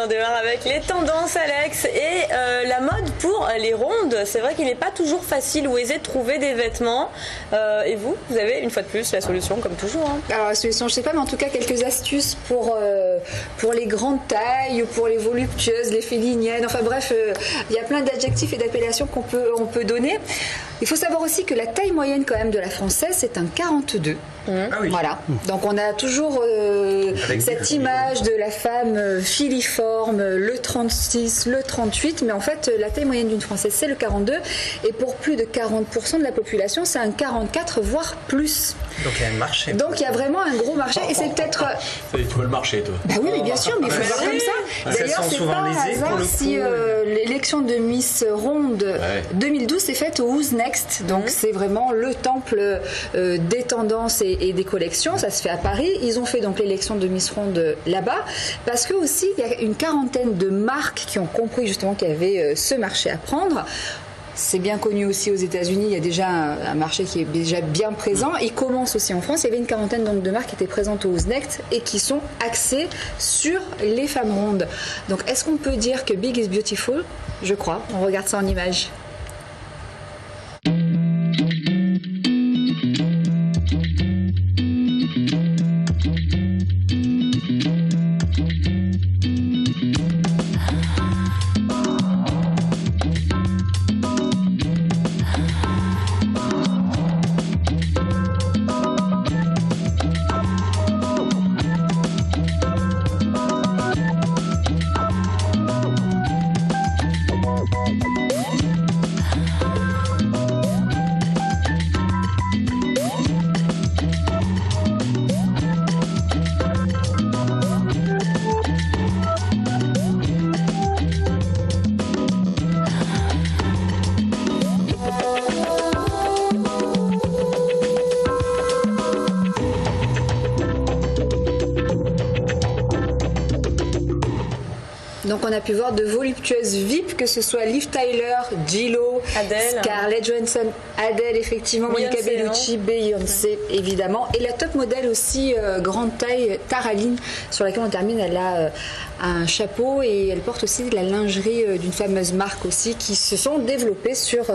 On démarre avec les tendances, Alex, et euh, la mode pour les rondes. C'est vrai qu'il n'est pas toujours facile ou aisé de trouver des vêtements. Euh, et vous, vous avez une fois de plus la solution, comme toujours. hein. Alors la solution, je sais pas, mais en tout cas quelques astuces pour euh, pour les grandes tailles ou pour les voluptueuses, les féliniennes. Enfin bref, il y a plein d'adjectifs et d'appellations qu'on peut on peut donner. Il faut savoir aussi que la taille moyenne quand même de la française, c'est un 42. Ah oui. Voilà. Donc on a toujours euh, cette image de la femme euh, filiforme, le 36, le 38, mais en fait euh, la taille moyenne d'une française c'est le 42 et pour plus de 40% de la population c'est un 44 voire plus. Donc il y a un marché. Donc il y a vraiment un gros marché et c'est peut-être tu vois le marché, toi. bah oui, mais bien sûr, mais il faut voir comme ça. D'ailleurs, c'est pas un hasard si euh, l'élection de Miss Ronde Ouais. 2012 s'est faite au Who's Donc c'est vraiment le temple euh, des tendances et, des collections. Ça se fait à Paris. Ils ont fait donc l'élection de Miss Ronde là-bas parce que aussi il y a une quarantaine de marques qui ont compris justement qu'il y avait euh, ce marché à prendre. C'est bien connu aussi aux États-Unis. Il y a déjà un, marché qui est déjà bien présent. Il commence aussi en France. Il y avait une quarantaine donc de marques qui étaient présentes au Who's Next et qui sont axées sur les femmes rondes. Donc, est-ce qu'on peut dire que Big is beautiful? Je crois. On regarde ça en image. On a pu voir de voluptueuses VIP, que ce soit Liv Tyler, Adele. Scarlett Johansson, Adele effectivement, Monica Bellucci, Beyoncé évidemment, et la top modèle aussi euh, grande taille Taraline sur laquelle on termine. Elle a euh, un chapeau et elle porte aussi de la lingerie euh, d'une fameuse marque aussi qui se sont développées sur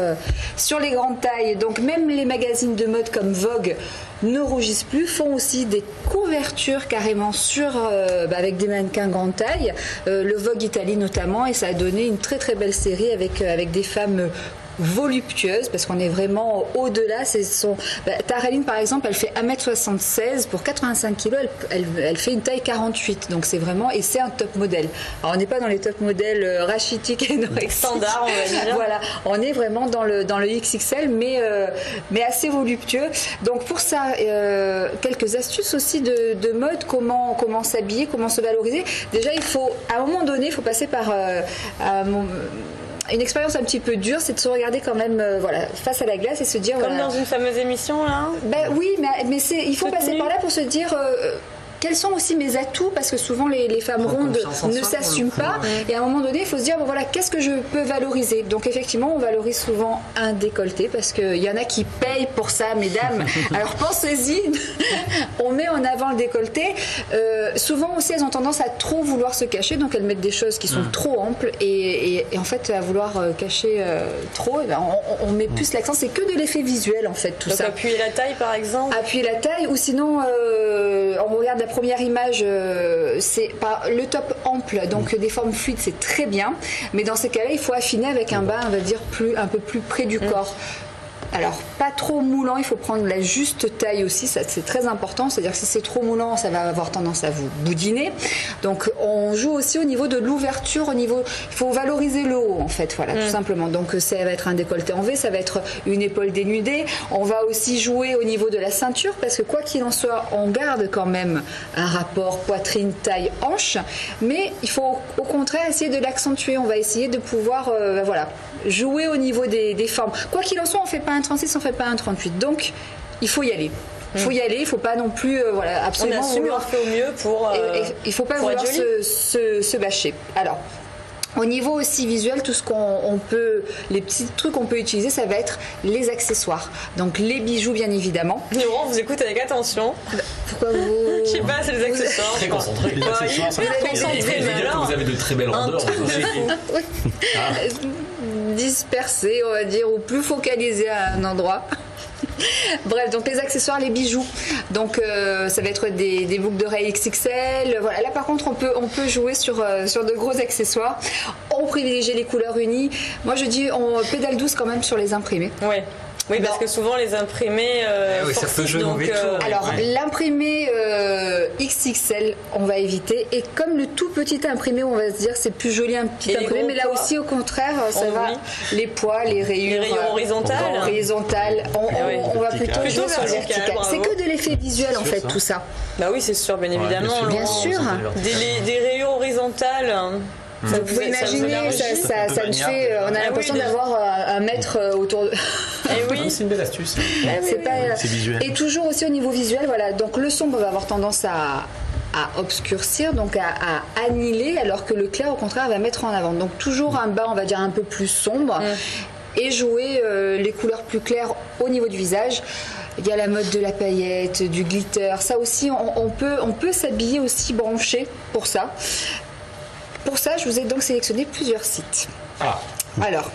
sur les grandes tailles. Donc même les magazines de mode comme Vogue ne rougissent plus, font aussi des couvertures carrément sur euh, bah, avec des mannequins grande taille, euh, le Vogue Italie notamment, et ça a donné une très très belle série avec euh, avec des femmes voluptueuses parce qu'on est vraiment au-delà. C'est son bah, Taraline par exemple, elle fait 1m76 pour 85 kg, elle, elle, elle fait une taille 48. Donc c'est vraiment et c'est un top modèle. Alors on n'est pas dans les top modèles euh, rachitiques et. Standard, on va dire. Voilà, on est vraiment dans le dans le XXL, mais euh, mais assez voluptueux. Donc pour ça, euh, quelques astuces aussi de, de mode, comment comment s'habiller, comment se valoriser. Déjà, il faut à un moment donné, il faut passer par euh, un moment- une expérience un petit peu dure, c'est de se regarder quand même, euh, voilà, face à la glace et se dire, Comme voilà, dans une fameuse émission, là. ben oui, mais, mais il faut Toute passer par là pour se dire euh, quels sont aussi mes atouts parce que souvent les, les femmes rondes ne s'assument pas. et à un moment donné il faut se dire bon, voilà qu'est-ce que je peux valoriser? Donc effectivement on valorise souvent un décolleté parce qu'il y en a qui payent pour ça mesdames. Alors pensez-y. On met en avant le décolleté. Euh, souvent aussi elles ont tendance à trop vouloir se cacher donc elles mettent des choses qui sont Mm. trop amples. Et, et- et en fait à vouloir euh, cacher euh, trop eh ben, on, on met plus l'accent. C'est que de l'effet visuel en fait tout Donc ça. appuyer la taille, par exemple. appuyer la taille ou sinon euh, on regarde la première image euh, c'est par le top ample donc des formes fluides c'est très bien. Mais dans ces cas-là il faut affiner avec un bas on va dire plus un peu plus près du corps alors, pas trop moulant, il faut prendre la juste taille aussi, ça c'est très important. C'est-à-dire que si c'est trop moulant, ça va avoir tendance à vous boudiner. Donc, on joue aussi au niveau de l'ouverture, au niveau. Il faut valoriser le haut, en fait, voilà, tout simplement. Donc, ça va être un décolleté en V, ça va être une épaule dénudée. On va aussi jouer au niveau de la ceinture, parce que quoi qu'il en soit, on garde quand même un rapport poitrine, taille, hanche. Mais il faut au contraire essayer de l'accentuer. On va essayer de pouvoir, euh, voilà, jouer au niveau des, des formes. Quoi qu'il en soit, on fait pas un 36, on fait pas un 38. Donc, il faut y aller. Il faut y aller, il faut pas non plus, euh, voilà, On absolument assume, vouloir on fait au mieux pour. euh, et il faut pas vouloir se, se, se bâcher. Alors, Au niveau aussi visuel, tout ce qu'on on peut, les petits trucs qu'on peut utiliser, ça va être les accessoires. Donc les bijoux, bien évidemment. Laurent, vous écoute avec attention. Pourquoi vous Je sais pas, c'est les accessoires. Très concentré. Les accessoires, ça Vous avez de très belles rondeurs. Dispersés, on va dire, ou plus focalisés à un endroit. Bref, donc les accessoires, les bijoux. Donc euh, ça va être des, des boucles d'oreilles XXL. Voilà. Là par contre, on peut, on peut jouer sur, euh, sur de gros accessoires. On privilégie les couleurs unies. Moi je dis on pédale douce quand même sur les imprimés. Ouais. Oui, parce Non. que souvent les imprimés. euh, Eh oui, ça peut jouer donc, euh. Alors Ouais. l'imprimé euh, XXL, on va éviter. Et comme le tout petit imprimé, on va se dire c'est plus joli un petit Et les imprimé, mais là poids aussi au contraire, ça On va. oublie. Les poids, les rayures, Les rayures euh, horizontales. horizontales. On, on- va Vertical. plutôt jouer Plutôt sur le vertical. C'est que de l'effet visuel en fait ça. tout ça. Bah oui, c'est sûr, bien évidemment. bien sûr. Des, les- des rayures horizontales. Ça Vous pouvez imaginer, ça, ça, ça fait, euh, on a Ah l'impression d'avoir euh, un mètre euh, autour de. Eh oui. C'est une belle astuce. C'est pas. euh, C'est visuel. Et toujours aussi au niveau visuel, voilà. Donc le sombre va avoir tendance à à obscurcir, donc à, à annihiler, alors que le clair, au contraire, va mettre en avant. Donc toujours un bas, on va dire, un peu plus sombre, et jouer euh, les couleurs plus claires au niveau du visage. Il y a la mode de la paillette, du glitter. Ça aussi, on, on peut, on peut s'habiller aussi branché pour ça. Pour ça, je vous ai donc sélectionné plusieurs sites. Ah, Alors,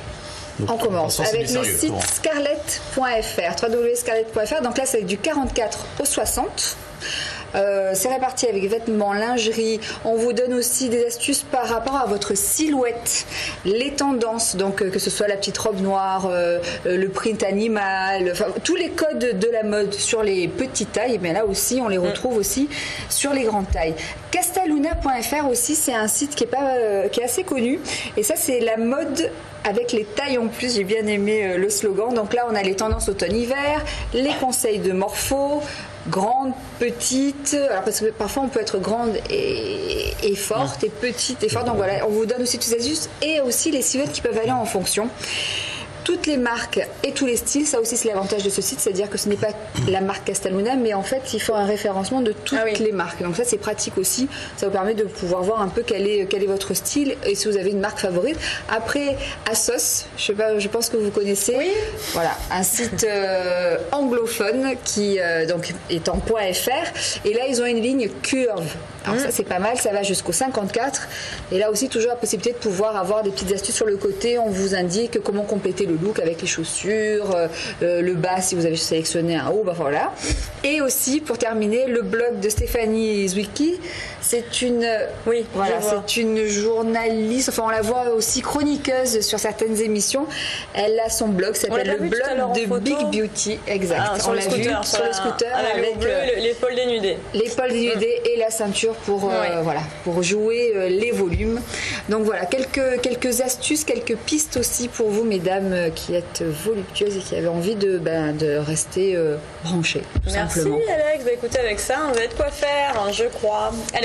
on commence avec le site scarlett.fr, www.scarlett.fr. Donc là, c'est du 44 au 60. Euh, c'est réparti avec vêtements, lingerie. On vous donne aussi des astuces par rapport à votre silhouette, les tendances, donc euh, que ce soit la petite robe noire, euh, le print animal, enfin tous les codes de la mode sur les petites tailles. Mais là aussi, on les retrouve aussi sur les grandes tailles. Castaluna.fr aussi, c'est un site qui est pas, qui est assez connu. Et ça, c'est la mode avec les tailles en plus, j'ai bien aimé le slogan. Donc là, on a les tendances automne-hiver, les conseils de morpho, grande, petite. Alors parce que parfois on peut être grande et, et forte, et petite et forte. Donc voilà, on vous donne aussi tous ces astuces et aussi les silhouettes qui peuvent aller en fonction. Toutes les marques et tous les styles, ça aussi c'est l'avantage de ce site, c'est-à-dire que ce n'est pas la marque Castaluna, mais en fait il faut un référencement de toutes Ah oui. les marques. Donc ça c'est pratique aussi, ça vous permet de pouvoir voir un peu quel est, quel est votre style et si vous avez une marque favorite. Après Asos, je sais pas, je pense que vous connaissez. Oui. Voilà, un site euh, anglophone qui euh, donc est en .fr et là ils ont une ligne curve. Alors ça c'est pas mal, ça va jusqu'au 54 et là aussi toujours la possibilité de pouvoir avoir des petites astuces sur le côté. On vous indique comment compléter le look avec les chaussures, euh, euh, le bas si vous avez sélectionné un haut, bah voilà. Et aussi pour terminer le blog de Stéphanie Zwicky, c'est une Oui, voilà, c'est une journaliste, enfin on la voit aussi chroniqueuse sur certaines émissions. Elle a son blog, s'appelle le blog de. Big Beauty, exact. Ah, on le l'a vu scooter, sur le scooter avec, avec le euh, le- l'épaule dénudée. l'épaule dénudée et la ceinture pour euh, voilà pour jouer les volumes. Donc voilà quelques quelques astuces, quelques pistes aussi pour vous mesdames euh, qui êtes voluptueuses et qui avez envie de ben, de rester euh, branchées tout Merci simplement. Alex. Bah écoutez, avec ça, on va être quoi faire, hein, je crois. Allez,